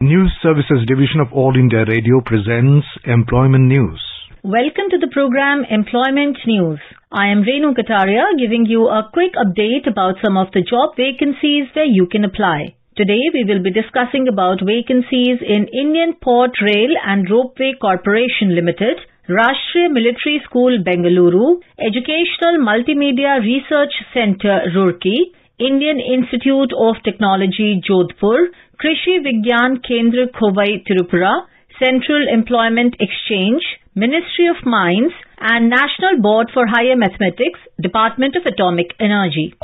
News Services Division of All India Radio presents Employment News. Welcome to the program Employment News. I am Renu Kataria giving you a quick update about some of the job vacancies where you can apply. Today we will be discussing about vacancies in Indian Port Rail and Ropeway Corporation Limited, Rashtriya Military School Bengaluru, Educational Multimedia Research Centre Roorkee, Indian Institute of Technology Jodhpur, Krishi Vigyan Kendra Khowai Tripura, Central Employment Exchange, Ministry of Mines and National Board for Higher Mathematics, Department of Atomic Energy.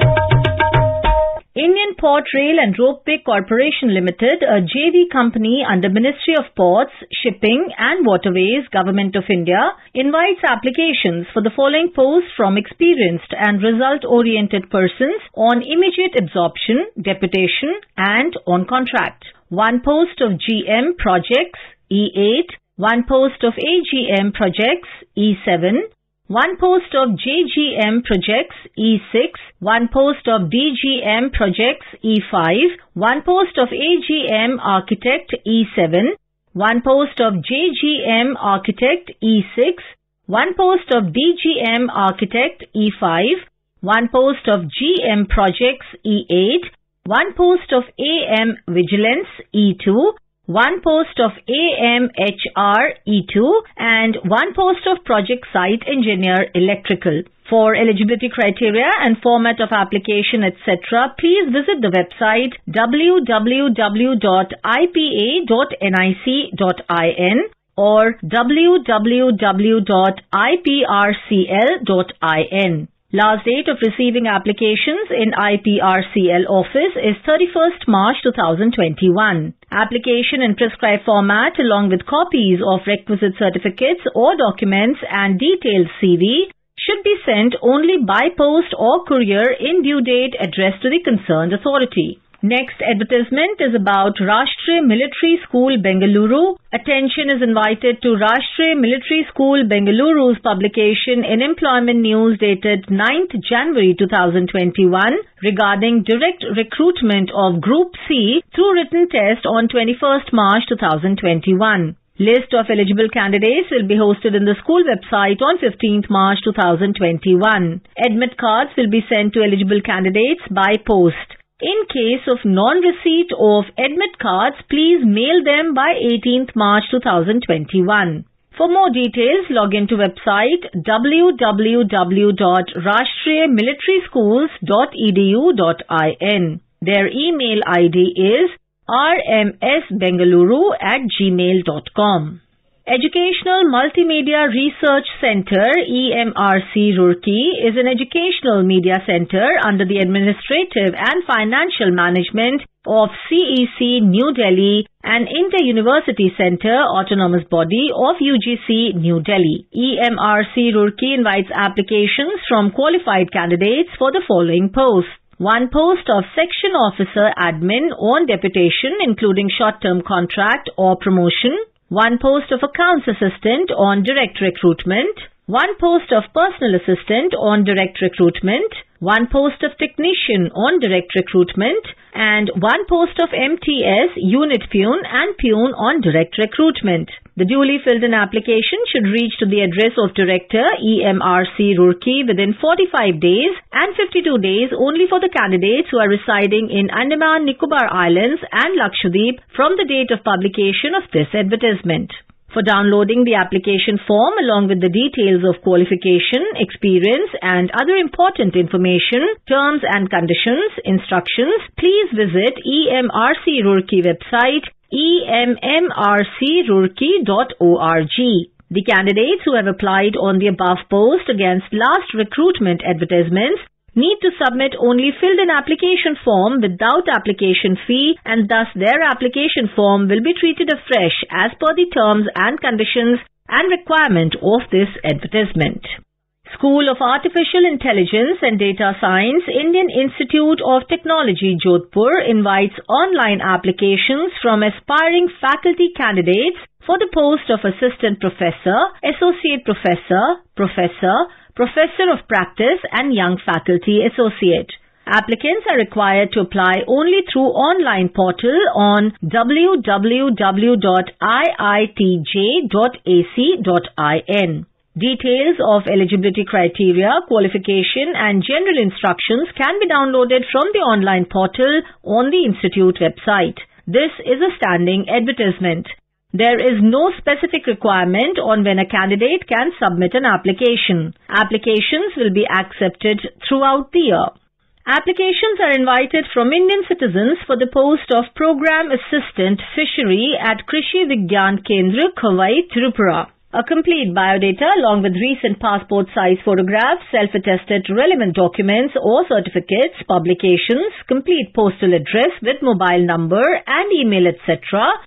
Indian Port Rail and Ropeway Corporation Limited, a JV company under Ministry of Ports, Shipping and Waterways, Government of India, invites applications for the following posts from experienced and result-oriented persons on immediate absorption, deputation and on contract. One post of GM Projects, E8, one post of AGM Projects, E7, one post of JGM projects E6, one post of DGM projects E5, one post of AGM architect E7, one post of JGM architect E6, one post of DGM architect E5, one post of GM projects E8, one post of AM vigilance E2, one post of AMHR E2 and one post of project site engineer electrical. For eligibility criteria and format of application etc., please visit the website www.ipa.nic.in or www.iprcl.in. Last date of receiving applications in IPRCL office is 31st March 2021. Application in prescribed format along with copies of requisite certificates or documents and detailed CV should be sent only by post or courier in due date addressed to the concerned authority. Next advertisement is about Rashtriya Military School Bengaluru. Attention is invited to Rashtriya Military School Bengaluru's publication in Employment News dated 9th January 2021 regarding direct recruitment of Group C through written test on 21st March 2021. List of eligible candidates will be hosted in the school website on 15th March 2021. Admit cards will be sent to eligible candidates by post. In case of non-receipt of admit cards, please mail them by 18th March 2021. For more details, log into website www.rashtriyamilitaryschools.edu.in. Their email ID is rmsbengaluru at gmail.com. Educational Multimedia Research Center EMRC Roorkee is an educational media center under the administrative and financial management of CEC New Delhi and Inter-University Center Autonomous Body of UGC New Delhi. EMRC Roorkee invites applications from qualified candidates for the following posts. One post of section officer admin on deputation including short-term contract or promotion one post of accounts assistant on direct recruitment, one post of personal assistant on direct recruitment, one post of technician on direct recruitment, and one post of MTS, unit pune and pune on direct recruitment. The duly filled in application should reach to the address of Director EMRC Roorkee within 45 days and 52 days only for the candidates who are residing in Andaman Nicobar Islands and Lakshadweep from the date of publication of this advertisement. For downloading the application form along with the details of qualification, experience and other important information, terms and conditions, instructions, please visit EMRC Roorkee website emmrcroorkee.org. The candidates who have applied on the above post against last recruitment advertisements need to submit only filled in application form without application fee and thus their application form will be treated afresh as per the terms and conditions and requirement of this advertisement. School of Artificial Intelligence and Data Science, Indian Institute of Technology, Jodhpur invites online applications from aspiring faculty candidates for the post of Assistant Professor, Associate Professor, Professor, Professor of Practice and Young Faculty Associate. Applicants are required to apply only through online portal on www.iitj.ac.in. Details of eligibility criteria, qualification and general instructions can be downloaded from the online portal on the institute website. This is a standing advertisement. There is no specific requirement on when a candidate can submit an application. Applications will be accepted throughout the year. Applications are invited from Indian citizens for the post of Program Assistant Fishery at Krishi Vigyan Kendra, Khowai, Tripura. A complete biodata along with recent passport size photographs, self-attested relevant documents or certificates, publications, complete postal address with mobile number and email etc.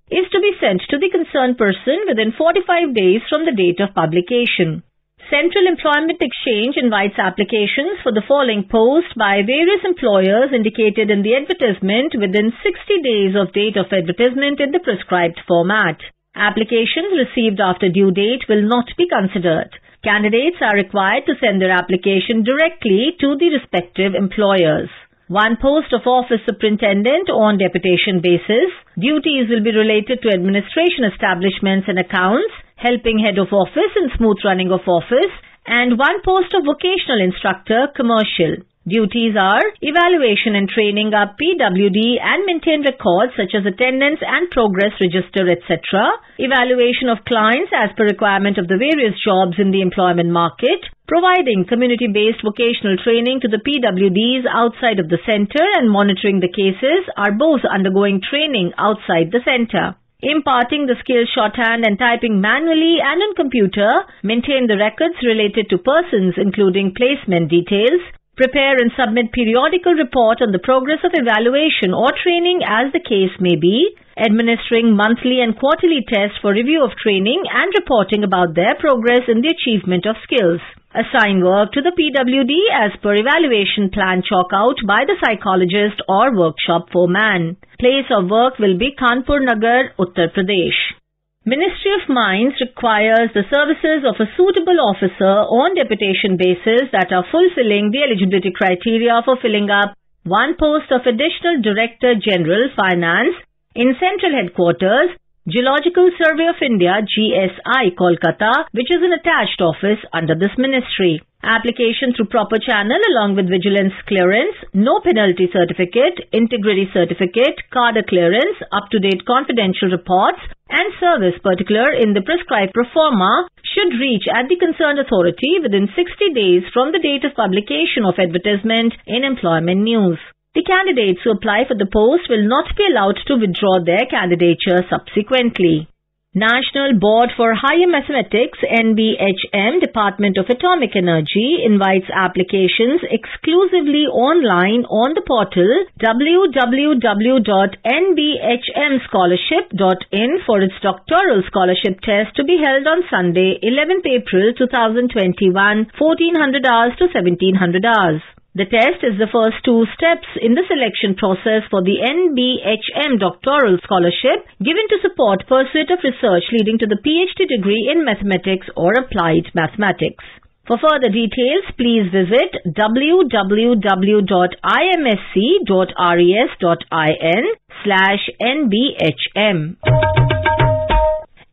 is to be sent to the concerned person within 45 days from the date of publication. Central Employment Exchange invites applications for the following post by various employers indicated in the advertisement within 60 days of date of advertisement in the prescribed format. Applications received after due date will not be considered. Candidates are required to send their application directly to the respective employers. One post of office superintendent on deputation basis. Duties will be related to administration establishments and accounts, helping head of office in smooth running of office, and one post of vocational instructor commercial. Duties are evaluation and training up PWD and maintain records such as attendance and progress register etc. Evaluation of clients as per requirement of the various jobs in the employment market. Providing community-based vocational training to the PWDs outside of the center and monitoring the cases are both undergoing training outside the center imparting the skill shorthand and typing manually and on computer, maintain the records related to persons including placement details, Prepare and submit periodical report on the progress of evaluation or training as the case may be, administering monthly and quarterly tests for review of training and reporting about their progress in the achievement of skills. Assign work to the PWD as per evaluation plan chalk out by the psychologist or workshop foreman. Place of work will be Kanpur Nagar, Uttar Pradesh. Ministry of Mines requires the services of a suitable officer on deputation basis that are fulfilling the eligibility criteria for filling up one post of Additional Director General Finance in Central Headquarters, Geological Survey of India GSI Kolkata, which is an attached office under this ministry. Application through proper channel along with vigilance clearance, no penalty certificate, integrity certificate, cadre clearance, up-to-date confidential reports and service particular in the prescribed proforma should reach at the concerned authority within 60 days from the date of publication of advertisement in employment news. The candidates who apply for the post will not be allowed to withdraw their candidature subsequently. National Board for Higher Mathematics NBHM Department of Atomic Energy invites applications exclusively online on the portal www.nbhmscholarship.in for its doctoral scholarship test to be held on Sunday 11th April 2021 1400 hours to 1700 hours. The test is the first two steps in the selection process for the NBHM doctoral scholarship given to support pursuit of research leading to the PhD degree in mathematics or applied mathematics. For further details, please visit www.imsc.res.in slash nbhm.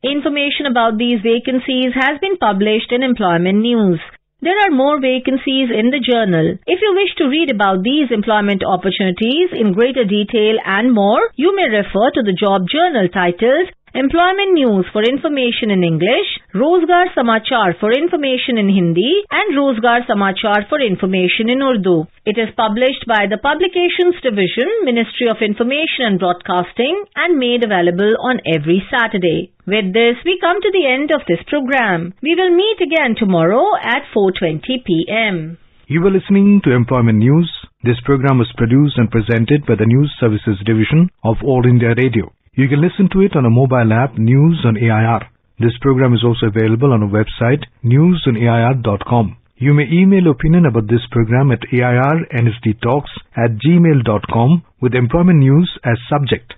Information about these vacancies has been published in Employment News. There are more vacancies in the journal. If you wish to read about these employment opportunities in greater detail and more, you may refer to the job journal titled Employment News for Information in English, Rozgar Samachar for Information in Hindi and Rozgar Samachar for Information in Urdu. It is published by the Publications Division, Ministry of Information and Broadcasting and made available on every Saturday. With this, we come to the end of this program. We will meet again tomorrow at 4.20 p.m. You were listening to Employment News. This program was produced and presented by the News Services Division of All India Radio. You can listen to it on a mobile app News on AIR. This program is also available on our website newsonair.com. You may email opinion about this program at airnsdtalks at gmail.com with employment news as subject.